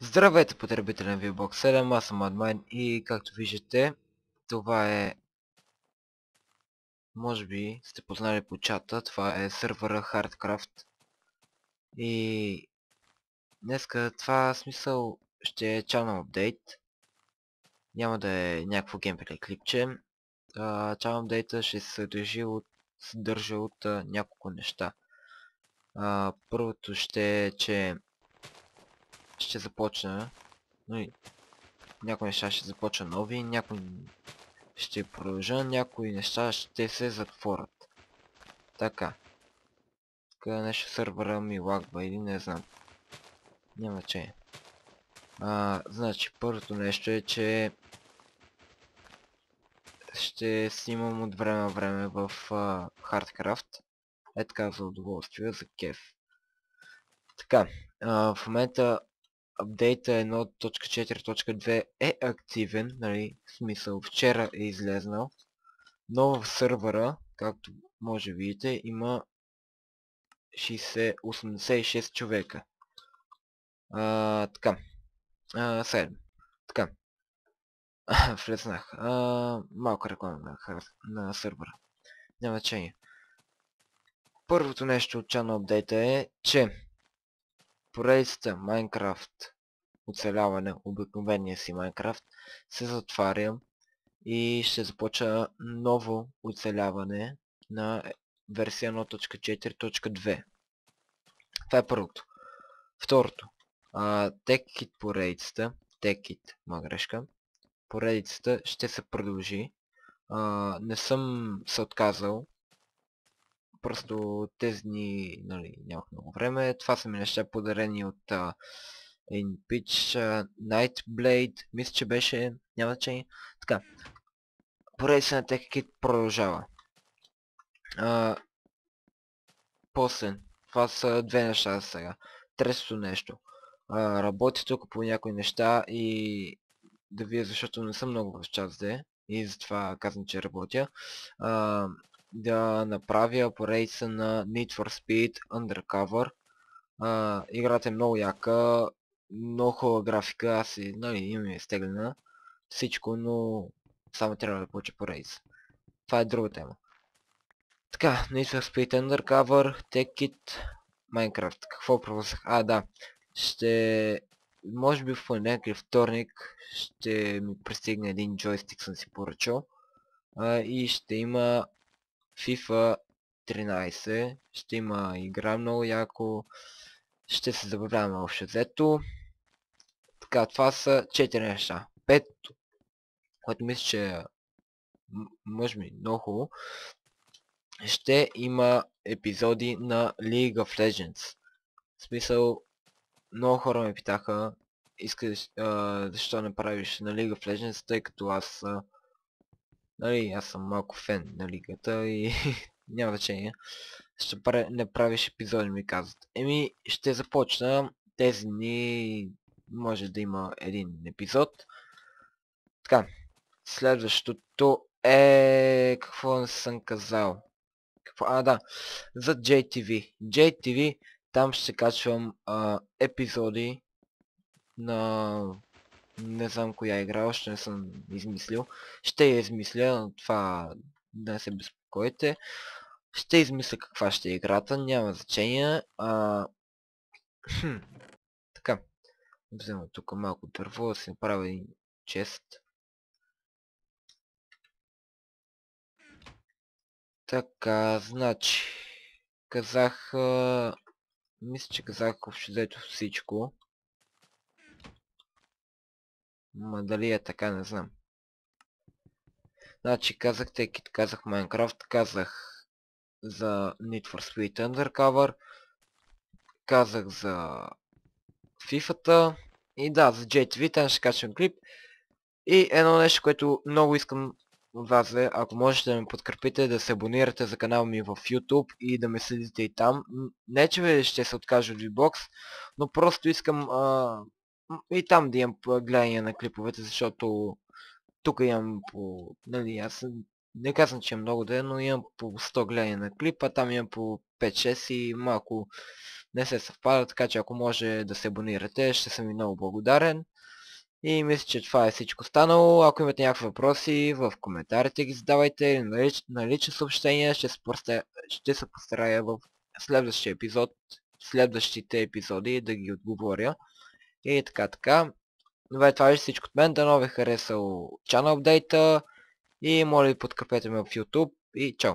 Здравейте потребители на VBOX 7, аз съм Admine и както виждате, това е... Може би сте познали по чата, това е сервера Hardcraft. И... Днеска това смисъл ще е channel апдейт. Няма да е някакво геймплей клипче. Channel апдейта ще се съдържи от, съдържа от а, няколко неща. А, първото ще е, че ще започна. и някои неща ще започна нови, някои ще продължа, някои неща ще се затворят. Така. Тук нещо сървъра ми лагва или не знам. Няма че. А, значи, първото нещо е, че ще снимам от време на време в uh, Hardcraft. Е така за удоволствие, за кеф. Така, а, в момента апдейта 1.4.2 е активен, нали, в смисъл вчера е излезнал, но в сървъра, както може видите, има 60, 86 човека. А, така. А, 7. Така. Влезнах. А, малко реклама на, на сървъра. Няма значение. Първото нещо от channel апдейта е, че поредицата Minecraft оцеляване, обикновения си Minecraft, се затваря и ще започва ново оцеляване на версия 1.4.2. Това е първото. Второто. TechKit поредицата, TechKit, ма грешка, поредицата ще се продължи. А, не съм се отказал, Просто тези дни нали, нямах много време. Това са ми неща подарени от uh, InPitch uh, Nightblade. Мисля, че беше... Няма значение. Така. Поредица на TechKit продължава. Uh, после. Това са две неща за сега. Третото нещо. Uh, работя тук по някои неща и да вие, защото не съм много в час де и затова казвам, че работя. Uh, да направя поредица на Need for Speed Undercover. А, играта е много яка, много хубава графика, аз и, нали, имам изтеглена всичко, но само трябва да получа поредица. Това е друга тема. Така, Need for Speed Undercover, Take It, Minecraft. Какво пропуснах? А, да. Ще... Може би в понеделник или вторник ще ми пристигне един джойстик съм си поръчал. А, и ще има FIFA 13. Ще има игра много яко. Ще се забавляваме общо взето. Така, това са 4 неща. Пето, което мисля, че може би много хубаво, ще има епизоди на League of Legends. В смисъл, много хора ме питаха, искаш, а, защо не правиш на League of Legends, тъй като аз а, Нали, аз съм малко фен на лигата и няма значение. Ще пар... не правиш епизоди, ми казват. Еми, ще започна тези дни, може да има един епизод. Така, следващото е... Какво не съм казал? Какво? А, да, за JTV. JTV, там ще качвам а, епизоди на не знам коя игра, още не съм измислил. Ще я измисля, това не се безпокойте. Ще измисля каква ще е играта, няма значение. А... Хм. Така. Взема тук малко дърво, да си направя един чест. Така, значи. Казах... А... Мисля, че казах общо всичко. Ма дали е така, не знам. Значи казах Tekit, казах Minecraft, казах за Need for Speed Undercover, казах за FIFA-та и да, за JTV, там ще качвам клип. И едно нещо, което много искам от вас е, ако можете да ме подкрепите, да се абонирате за канала ми в YouTube и да ме следите и там. Не, че ще се откажа от VBOX, но просто искам а, и там да имам гледания на клиповете, защото тук имам по... Нали, аз не казвам, че е много да е, но имам по 100 гледания на клип, а там имам по 5-6 и малко не се съвпада, така че ако може да се абонирате, ще съм ви много благодарен. И мисля, че това е всичко станало. Ако имате някакви въпроси, в коментарите ги задавайте или на лични съобщения, ще се, постаря... ще се постарая в следващия епизод, следващите епизоди да ги отговоря. И така така. Добре, това е всичко от мен. Дано ви е харесал channel апдейта и моля ви подкрепете ме в YouTube и чао!